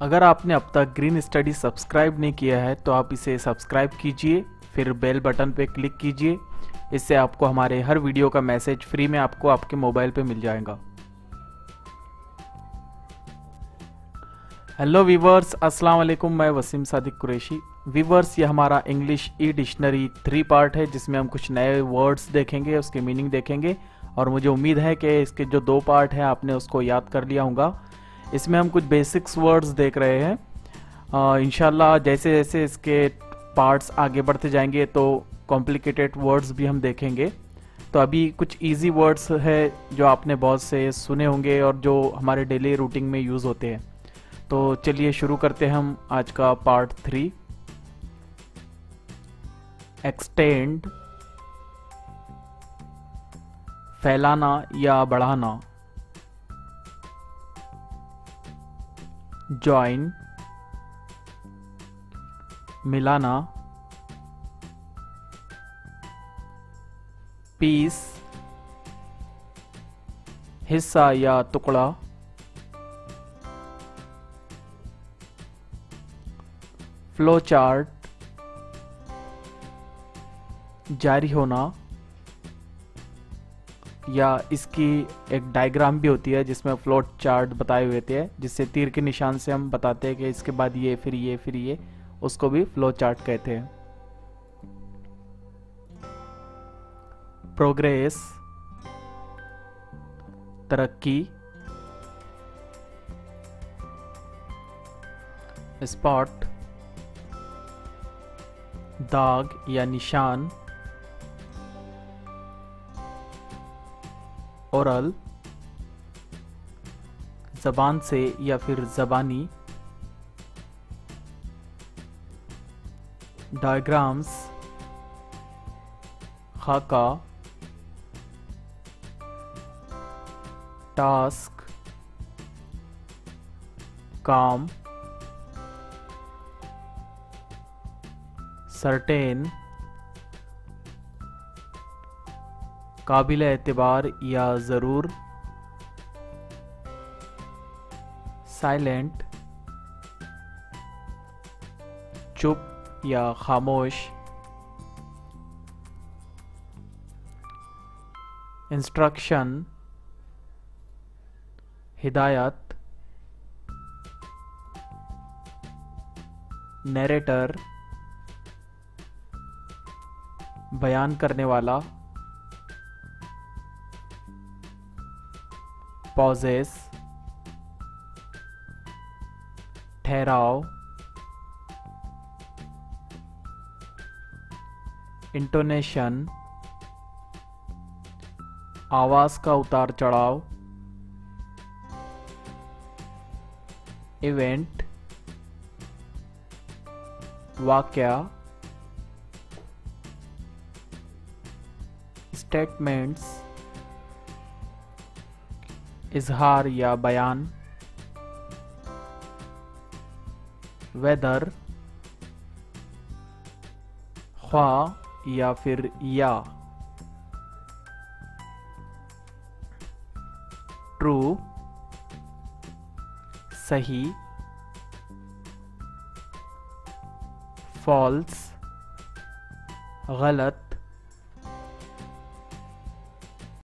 अगर आपने अब तक ग्रीन स्टडी सब्सक्राइब नहीं किया है तो आप इसे सब्सक्राइब कीजिए, फिर बेल बटन पर क्लिक कीजिए। इससे आपको हमारे हर वीडियो का मैसेज फ्री में आपको आपके मोबाइल पे मिल जाएगा। हेलो वीवर्स अस्सलाम वालेकुम, मैं वसीम सादिक कुरैशी। वीवर्स ये हमारा English e dictionary three part है, जिसमें हम कुछ नए वर्ड्स देखेंगे, उसके मीनिंग देखेंगे। और मुझे उम्मीद है कि इसके जो दो पार्ट हैं, आपने उसको याद कर लिया होगा। इसमें हम कुछ बेसिक्स वर्ड्स देख रहे हैं। इन जैसे जैसे इसके पार्ट्स आगे बढ़ते जाएँगे तो कॉम्प्लिकेटेड वर्ड्स भी हम देखेंगे। तो अभी कुछ इजी वर्ड्स है जो आपने बहुत से सुने होंगे और जो हमारे डेली रूटीन में यूज़ होते हैं। तो चलिए शुरू करते हैं हम आज का पार्ट थ्री एक्सटेंड फैलाना या बढ़ाना। ज्वाइन मिलाना पीस हिस्सा या टुकड़ा फ्लो चार्ट जारी होना या इसकी एक डायग्राम भी होती है जिसमें फ्लोट चार्ट बताए हुए थे, जिससे तीर के निशान से हम बताते हैं कि इसके बाद ये, फिर ये फिर ये, उसको भी फ्लो चार्ट कहते हैं। प्रोग्रेस तरक्की स्पॉट दाग या निशान। ओरल जबान से या फिर जबानी डायग्राम्स खाका टास्क काम सर्टेन काबिल एतबार या ज़रूर। साइलेंट। चुप या खामोश। इंस्ट्रक्शन। हिदायत। नरेटर। बयान करने वाला। पॉजेस ठहराव इंटोनेशन आवाज़ का उतार चढ़ाव इवेंट वाक्या स्टेटमेंट्स इजहार या बयान। वेदर ख्वा या फिर या। ट्रू सही। फॉल्स गलत।